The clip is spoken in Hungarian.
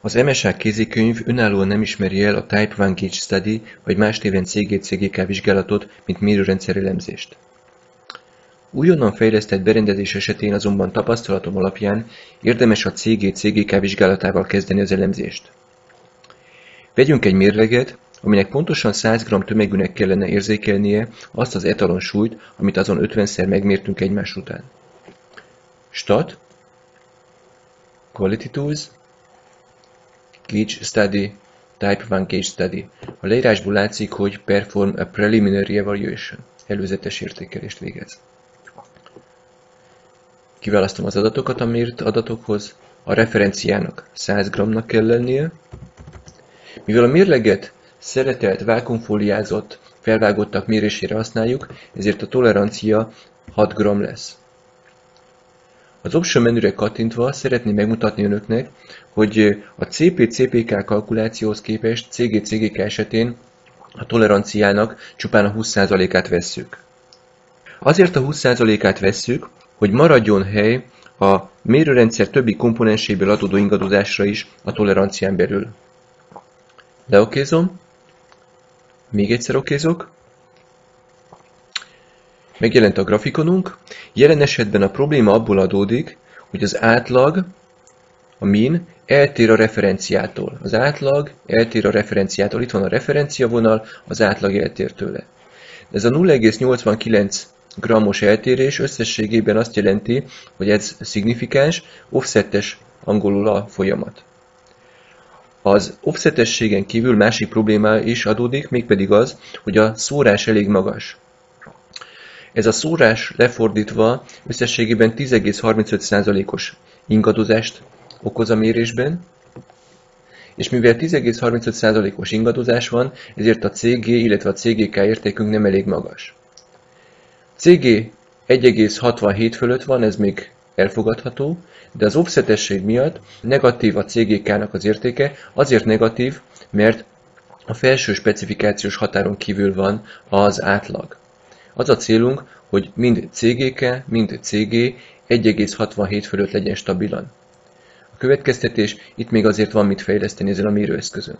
Az MSA kézikönyv önállóan nem ismeri el a Type 1 Gauge Study vagy más néven CG-CGK vizsgálatot mint mérőrendszer elemzést. Újonnan fejlesztett berendezés esetén azonban tapasztalatom alapján érdemes a CG-CGK vizsgálatával kezdeni az elemzést. Vegyünk egy mérleget, aminek pontosan 100 g tömegűnek kellene érzékelnie azt az etalon súlyt, amit azon 50-szer megmértünk egymás után. Stat, Quality Tools, Gauge Study, Type 1 Gauge Study. A leírásból látszik, hogy Perform a Preliminary Evaluation. Előzetes értékelést végez. Kiválasztom az adatokat a mért adatokhoz. A referenciának 100 g-nak kell lennie. Mivel a mérleget szeretelt, vákumfóliázott, felvágottak mérésére használjuk, ezért a tolerancia 6 g lesz. Az Option menüre kattintva szeretném megmutatni önöknek, hogy a CP-CPK kalkulációhoz képest CG-CGK esetén a toleranciának csupán a 20%-át vesszük. Azért a 20%-át vesszük, hogy maradjon hely a mérőrendszer többi komponenséből adódó ingadozásra is a tolerancián belül. Leokézom, még egyszer okézok, Megjelent a grafikonunk. Jelen esetben a probléma abból adódik, hogy az átlag, a min, eltér a referenciától. Az átlag eltér a referenciától. Itt van a referenciavonal, az átlag eltér tőle. Ez a 0,89 grammos eltérés összességében azt jelenti, hogy ez szignifikáns, offsetes angolul a folyamat. Az offsetességen kívül másik probléma is adódik, mégpedig az, hogy a szórás elég magas. Ez a szórás lefordítva összességében 10,35%-os ingadozást okoz a mérésben, és mivel 10,35%-os ingadozás van, ezért a CG, illetve a CGK értékünk nem elég magas. CG 1,67 fölött van, ez még elfogadható, de az offsetesség miatt negatív a CGK-nak az értéke, azért negatív, mert a felső specifikációs határon kívül van az átlag. Az a célunk, hogy mind CGK, mind CG 1,67 fölött legyen stabilan. A következtetés, itt még azért van mit fejleszteni ezen a mérőeszközön.